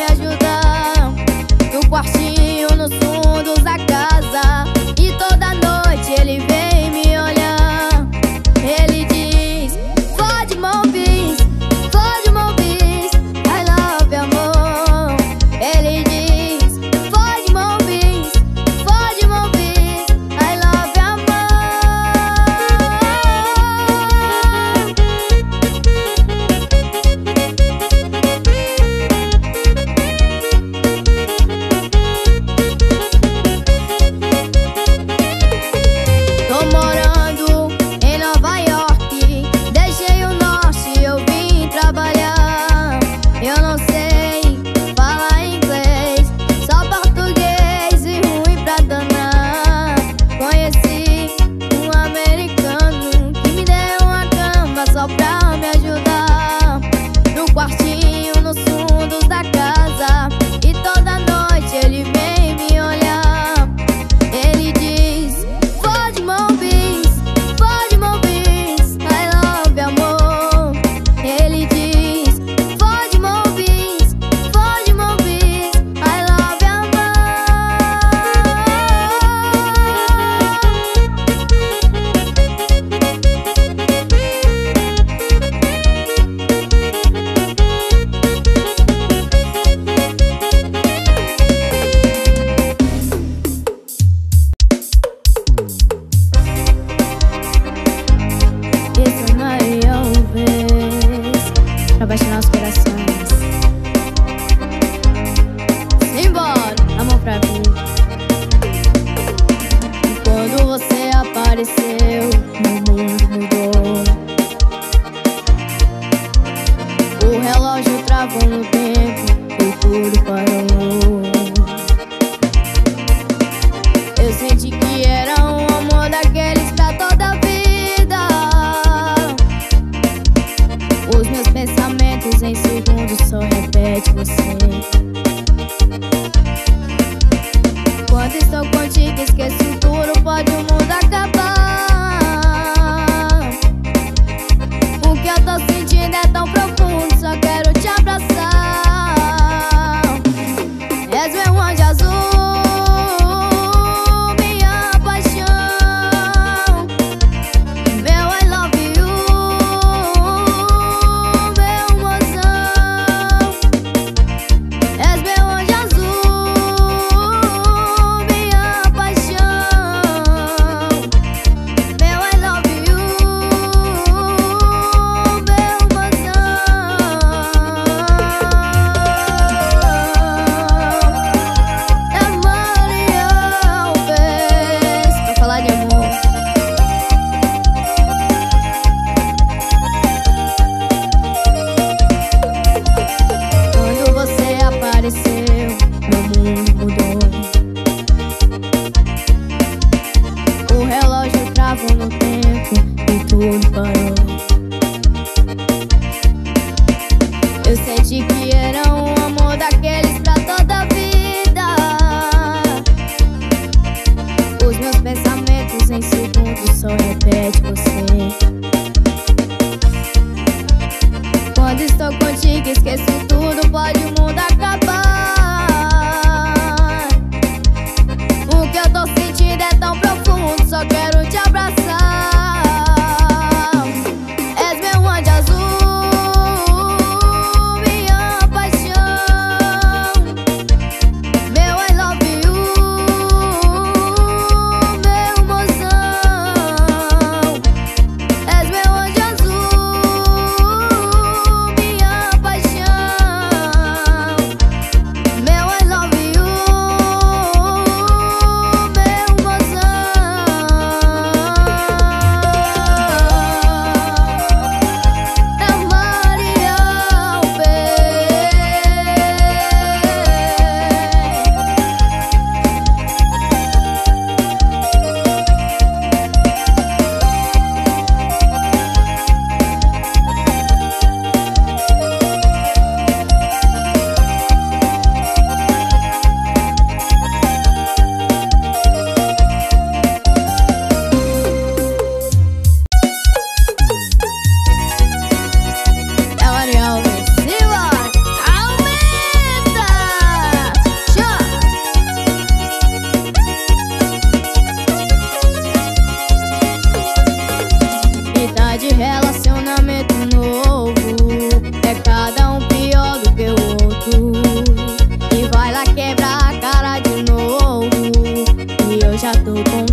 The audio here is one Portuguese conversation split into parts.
me ajudar. No quartinho, no fundo da casa. people.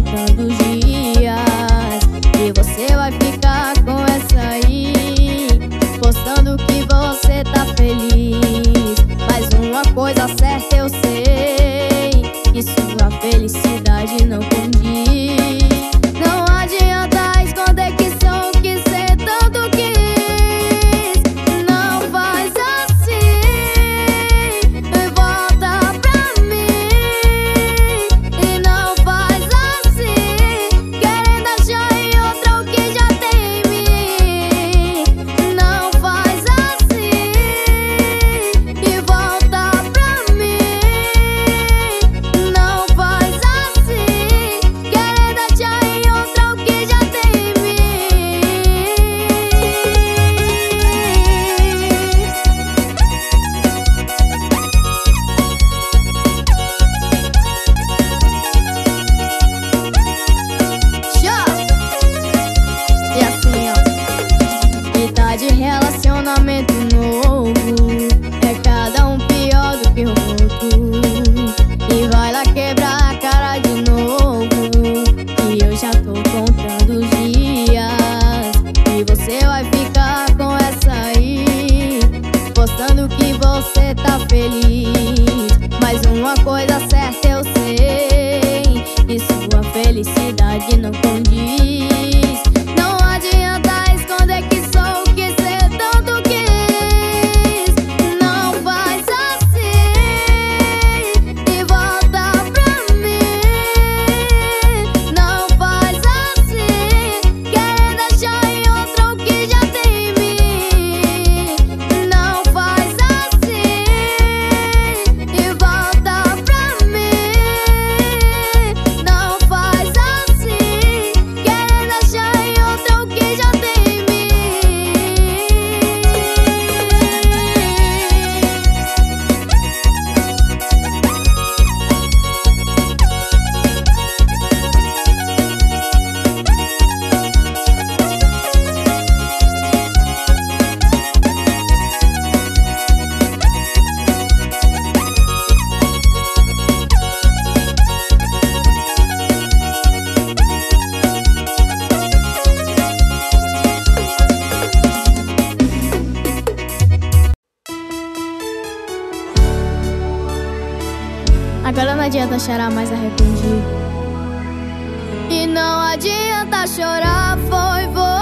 adianta chorar mais arrependido. E não adianta chorar, foi você.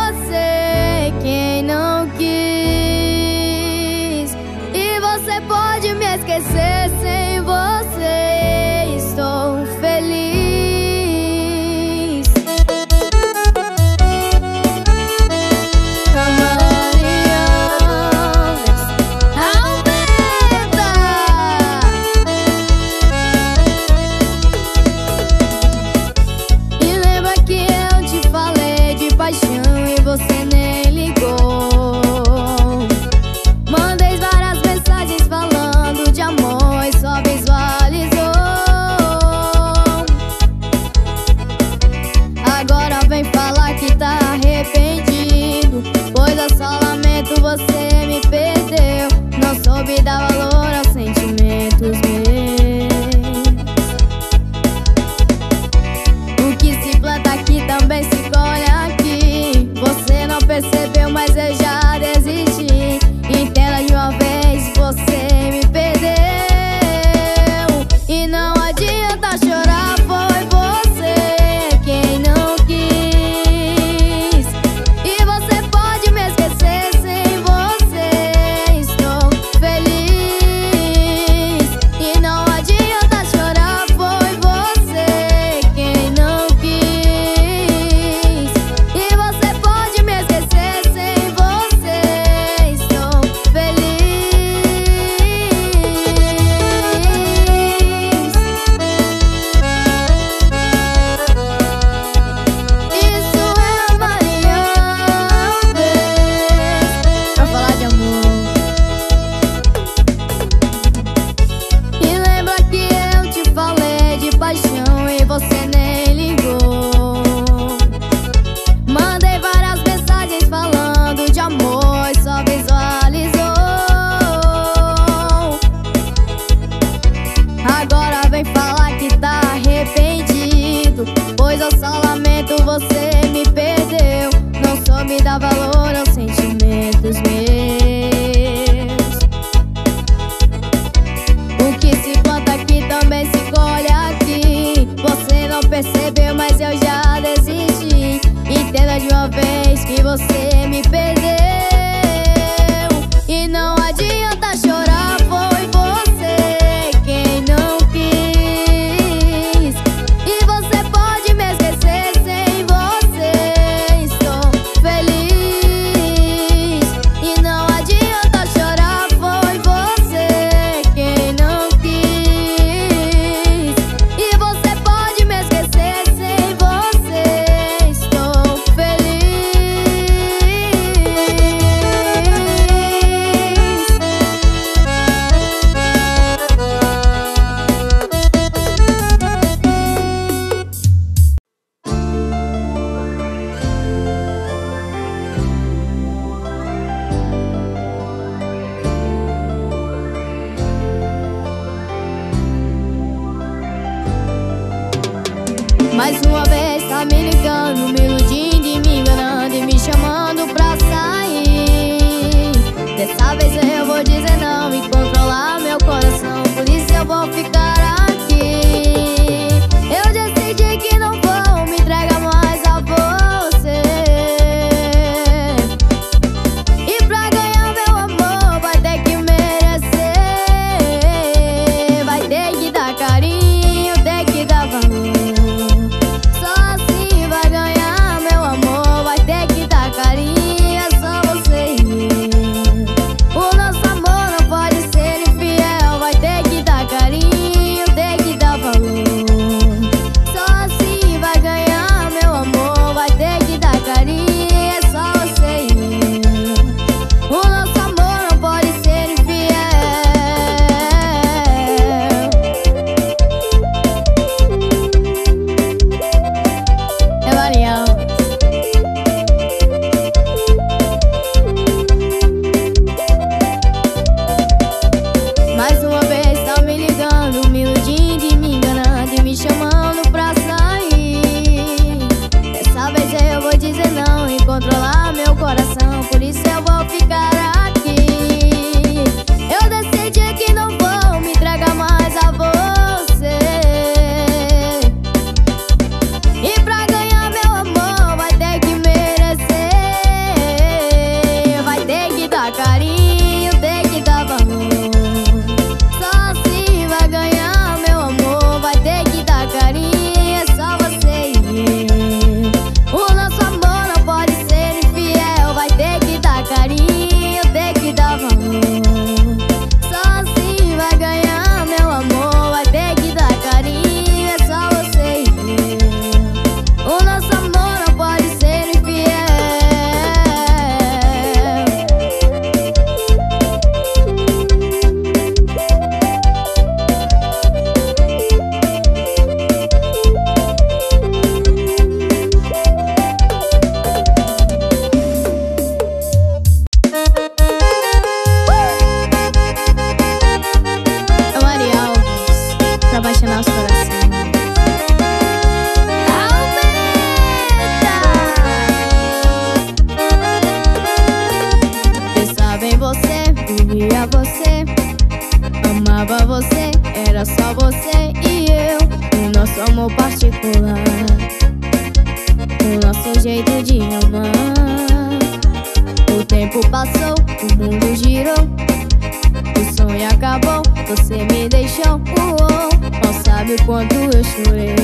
E acabou. Você me deixou, uou, não sabe o quanto eu chorei.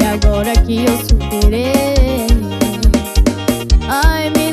E agora que eu superei. Ai, me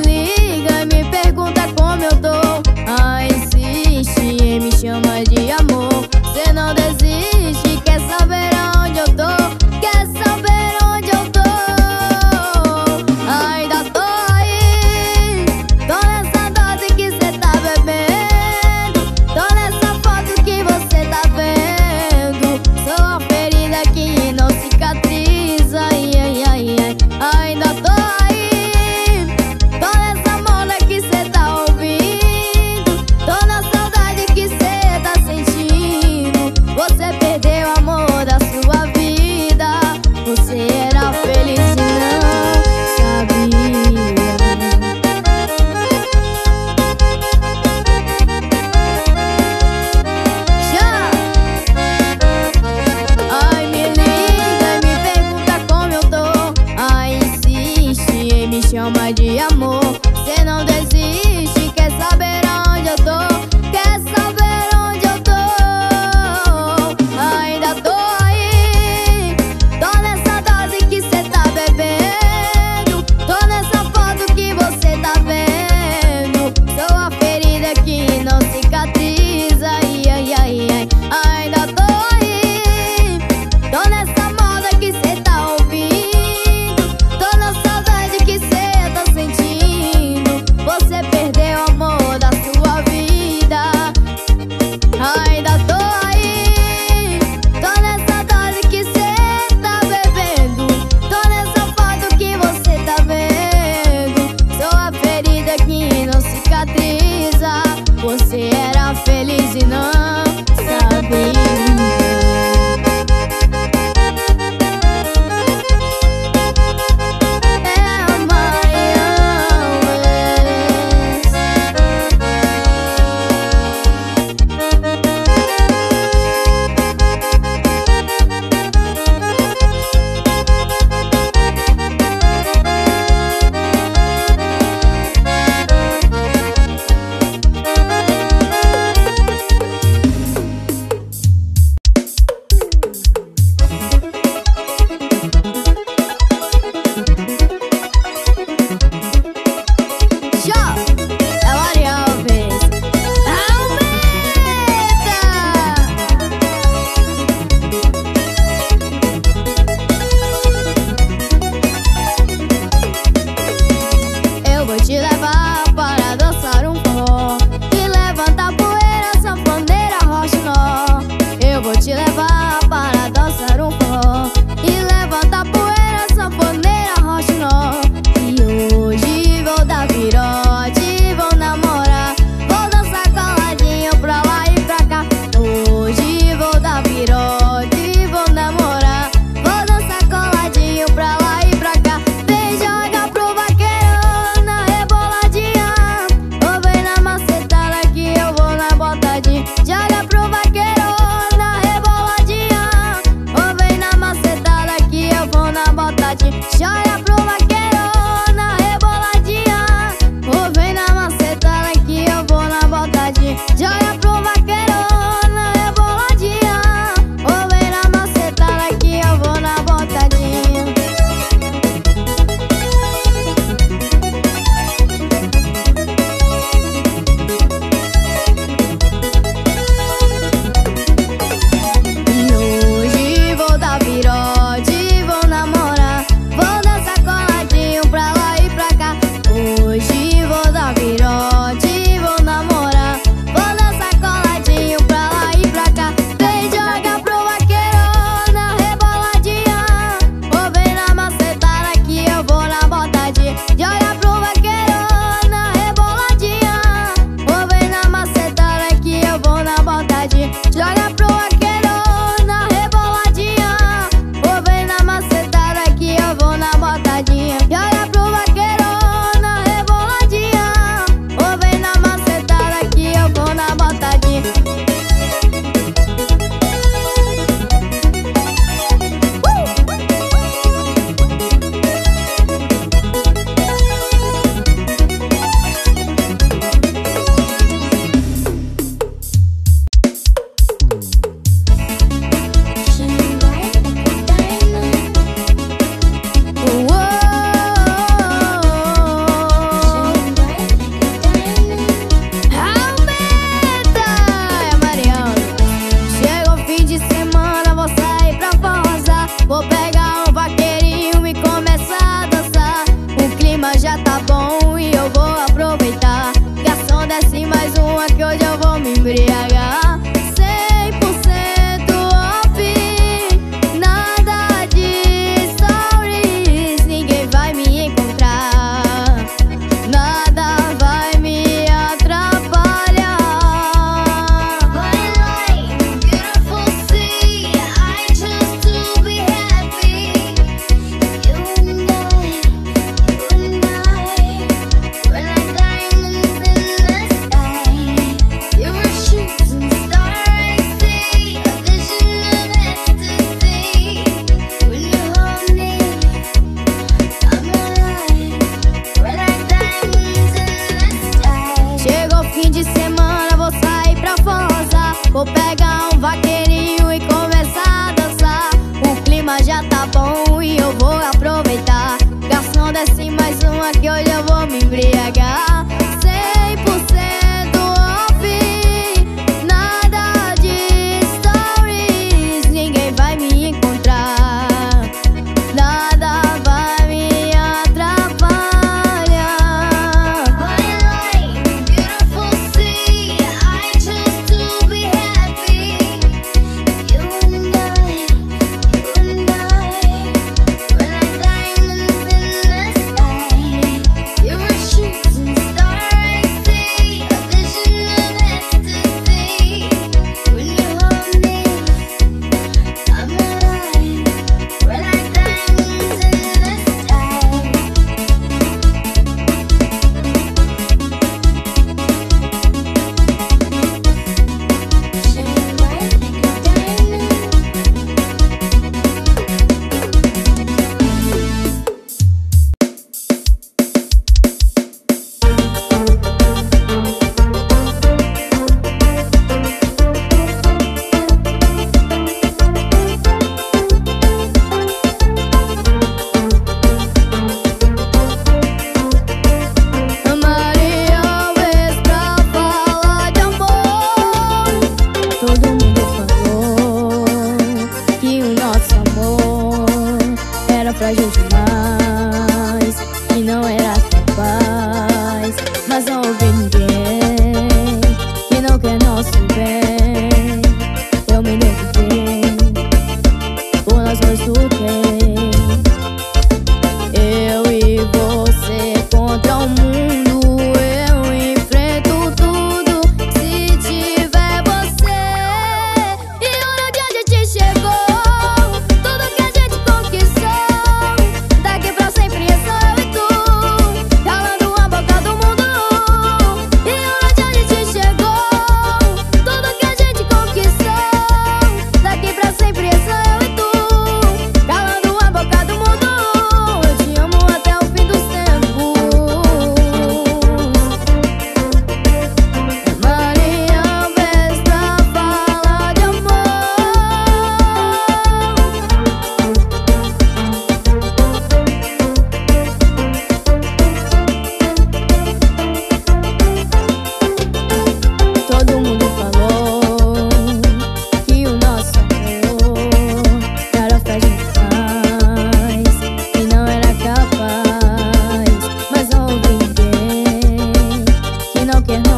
lo que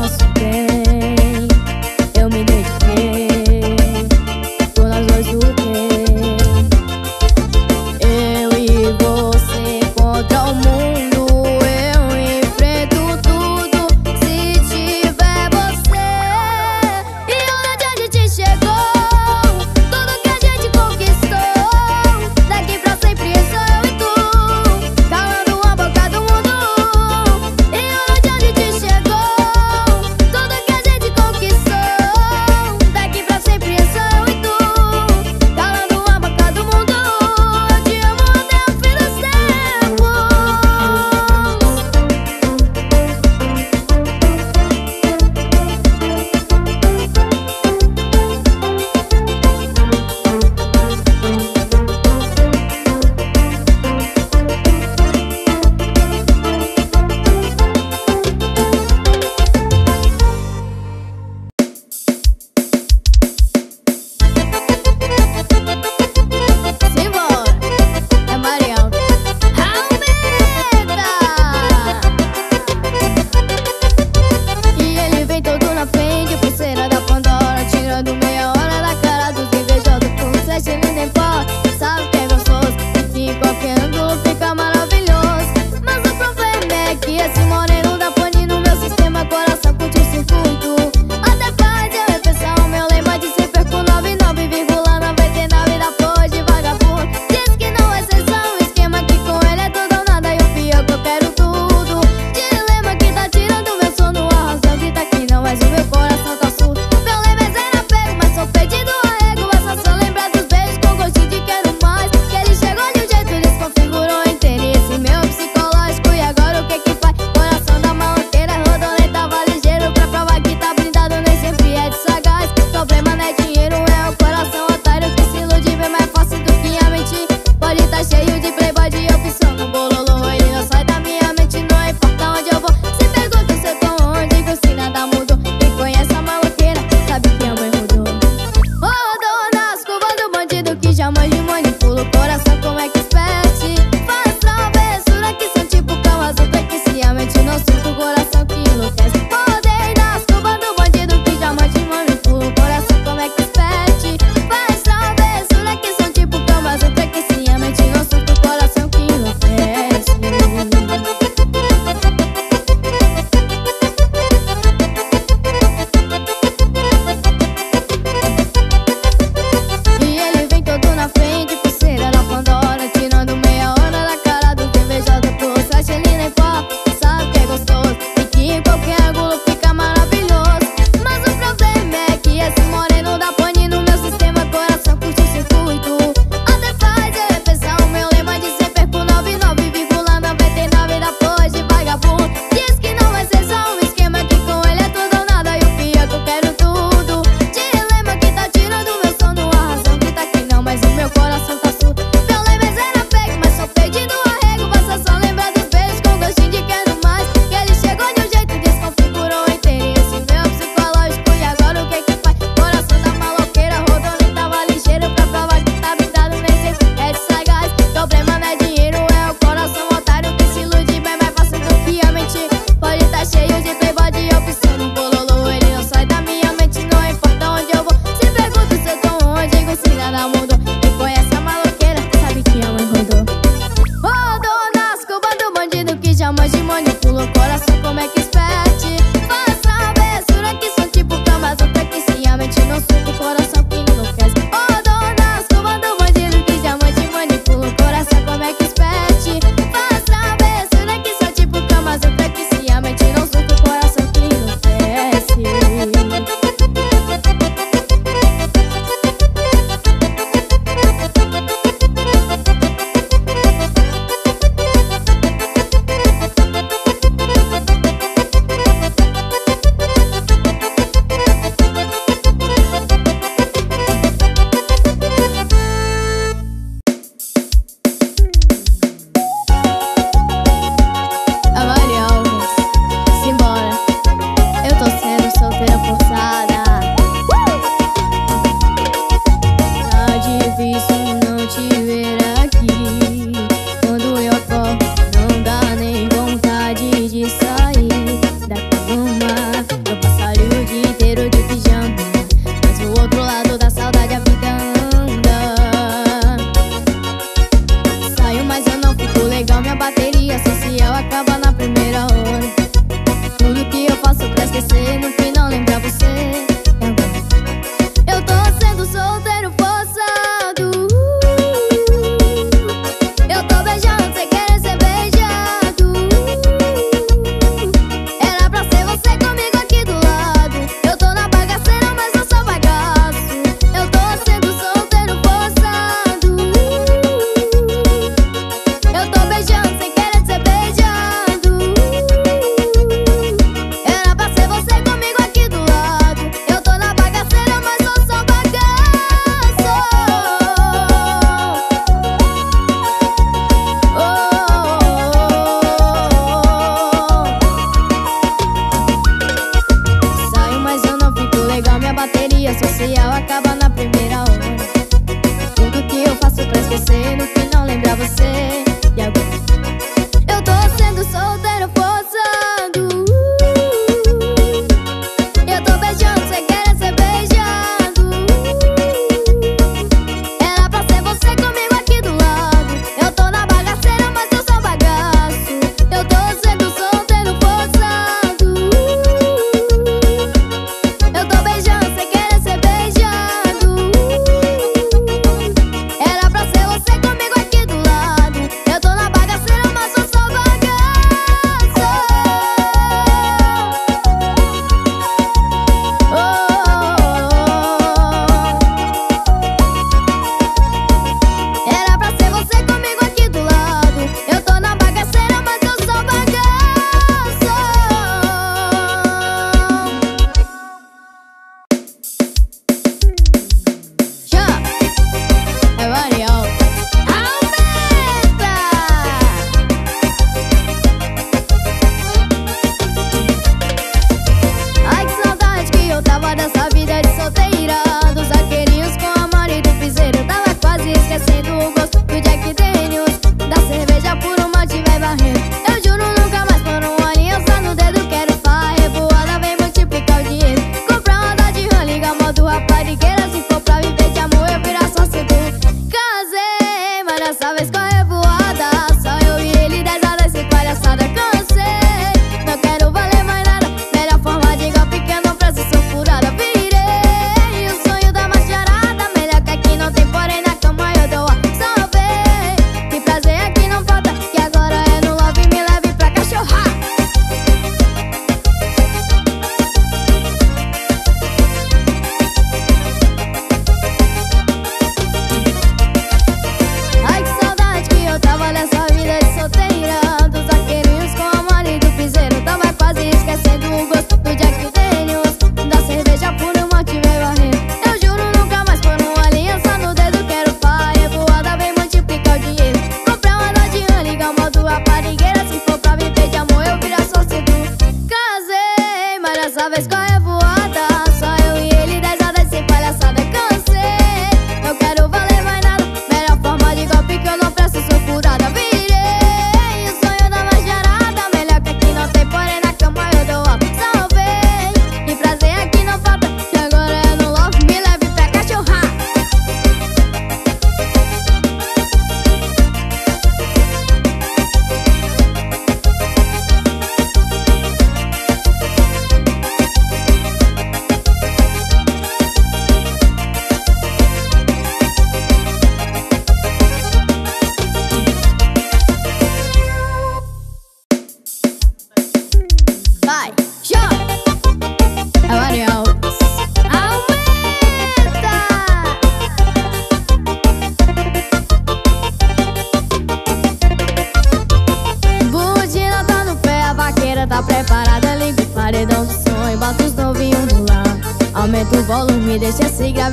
o volume,